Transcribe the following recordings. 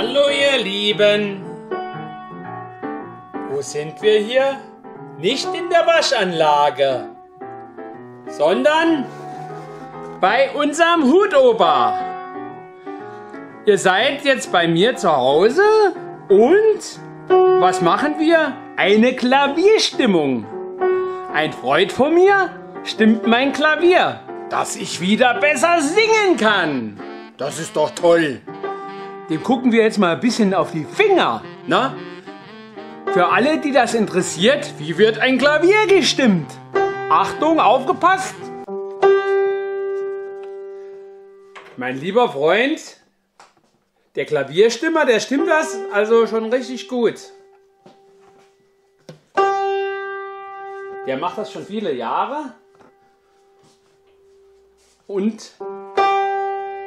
Hallo ihr Lieben. Wo sind wir hier? Nicht in der Waschanlage, sondern bei unserem Hutober. Ihr seid jetzt bei mir zu Hause und was machen wir? Eine Klavierstimmung. Ein Freund von mir stimmt mein Klavier, dass ich wieder besser singen kann. Das ist doch toll. Dem gucken wir jetzt mal ein bisschen auf die Finger. Na? Für alle, die das interessiert, wie wird ein Klavier gestimmt? Achtung, aufgepasst! Mein lieber Freund, der Klavierstimmer, der stimmt das also schon richtig gut. Der macht das schon viele Jahre. Und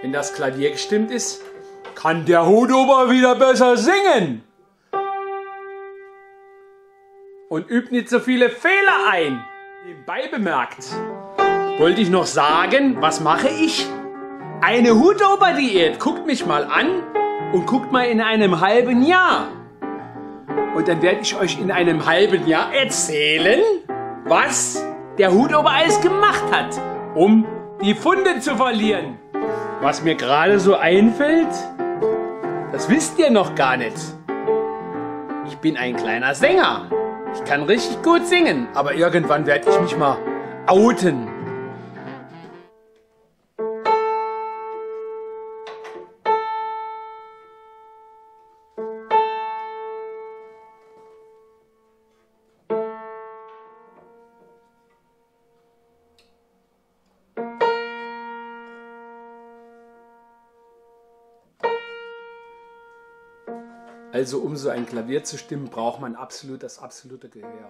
wenn das Klavier gestimmt ist, kann der Hudober wieder besser singen. Und übt nicht so viele Fehler ein. Nebenbei bemerkt, wollte ich noch sagen, was mache ich? Eine Hudober-Diät. Guckt mich mal an und guckt mal in einem halben Jahr. Und dann werde ich euch in einem halben Jahr erzählen, was der Hudober alles gemacht hat, um die Funde zu verlieren. Was mir gerade so einfällt, das wisst ihr noch gar nicht. Ich bin ein kleiner Sänger. Ich kann richtig gut singen, aber irgendwann werde ich mich mal outen. Also um so ein Klavier zu stimmen, braucht man absolut das absolute Gehör.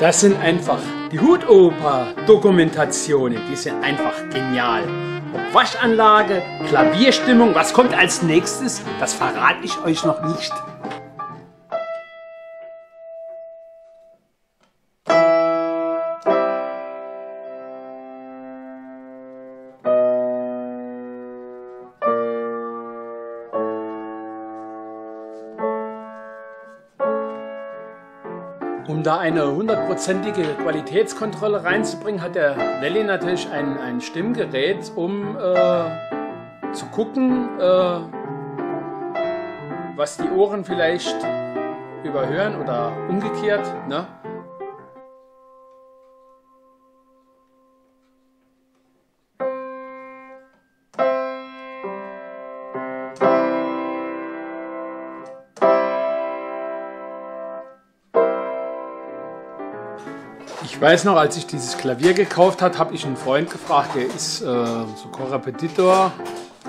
Das sind einfach die Hutoper-Dokumentationen, die sind einfach genial. Ob Waschanlage, Klavierstimmung, was kommt als nächstes, das verrate ich euch noch nicht. Um da eine hundertprozentige Qualitätskontrolle reinzubringen, hat der Nelly natürlich ein, ein Stimmgerät, um äh, zu gucken, äh, was die Ohren vielleicht überhören oder umgekehrt. Ne? Ich weiß noch, als ich dieses Klavier gekauft habe, habe ich einen Freund gefragt, der ist äh, so Korrepetitor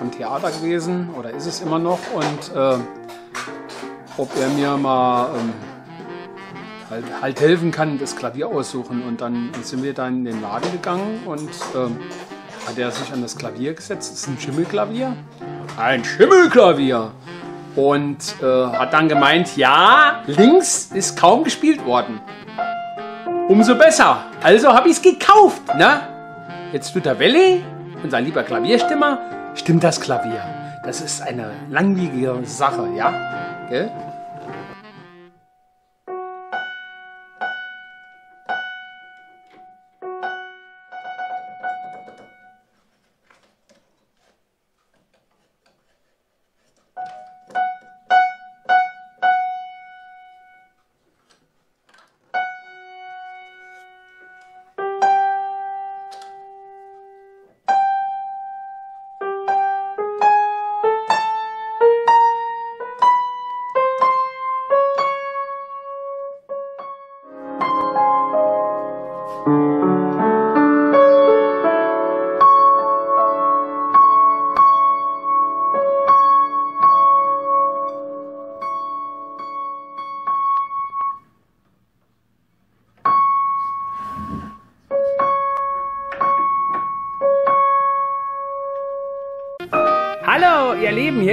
am Theater gewesen oder ist es immer noch und äh, ob er mir mal ähm, halt, halt, helfen kann, das Klavier aussuchen. Und dann sind wir dann in den Laden gegangen und ähm, hat er sich an das Klavier gesetzt. Das ist ein Schimmelklavier. Ein Schimmelklavier! Und äh, hat dann gemeint, ja, links ist kaum gespielt worden. Umso besser. Also habe ich es gekauft. Ne? Jetzt tut der Welle, unser lieber Klavierstimmer, stimmt das Klavier. Das ist eine langwierige Sache, ja? Gell?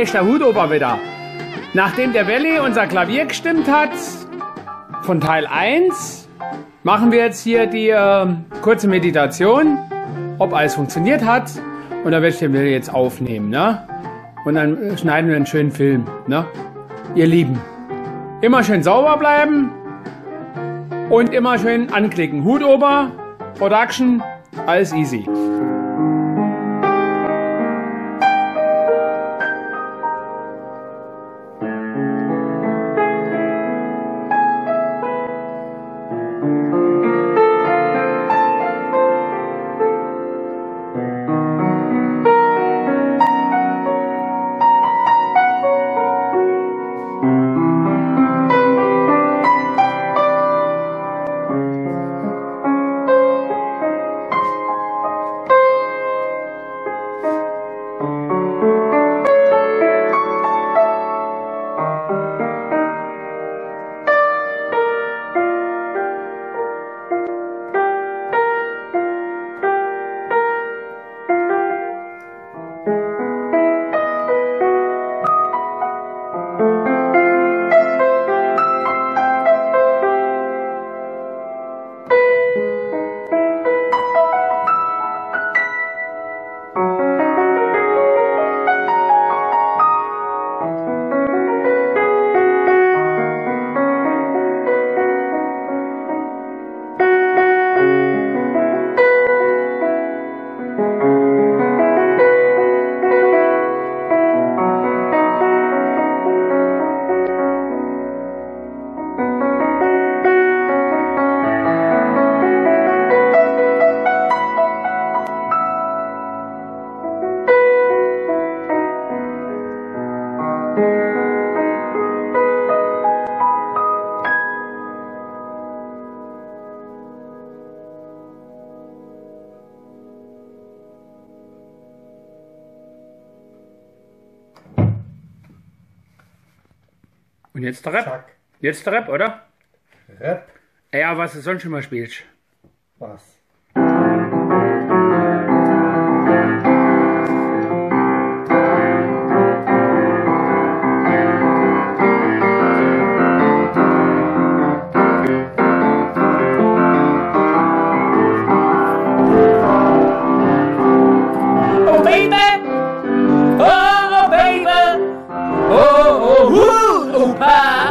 Ist der Hudober wieder. Nachdem der Welli unser Klavier gestimmt hat, von Teil 1, machen wir jetzt hier die äh, kurze Meditation, ob alles funktioniert hat. Und dann werde ich den Welli jetzt aufnehmen, ne? Und dann schneiden wir einen schönen Film, ne? Ihr Lieben, immer schön sauber bleiben und immer schön anklicken. Hudober, Production, alles easy. Und jetzt der Rap. Zack. Jetzt der Rap, oder? Rap. Ja, was du sonst schon mal spielst. Was?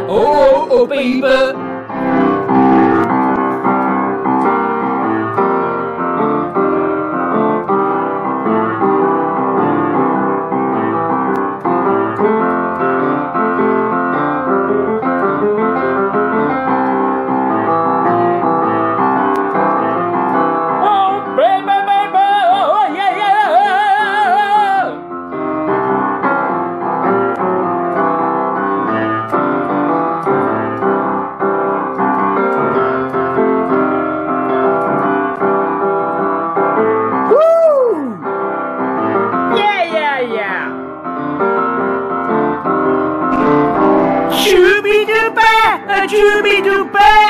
Oh, oh oh baby. Jubi Dubai!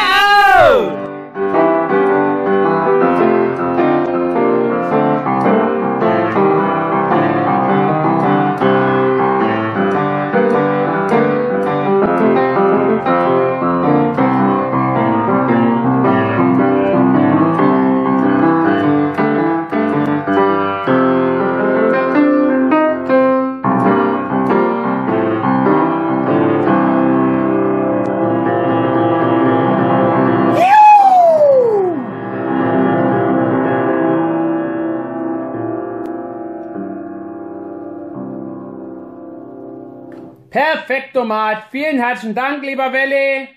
Perfekt, Tomat. Vielen herzlichen Dank, lieber Welle.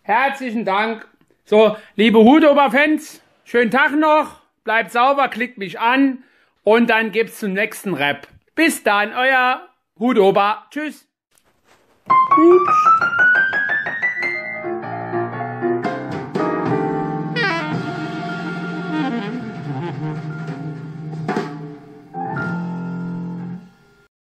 Herzlichen Dank. So, liebe Hudober-Fans, schönen Tag noch. Bleibt sauber, klickt mich an und dann gibt's zum nächsten Rap. Bis dann, euer Hudober. Tschüss. Ups.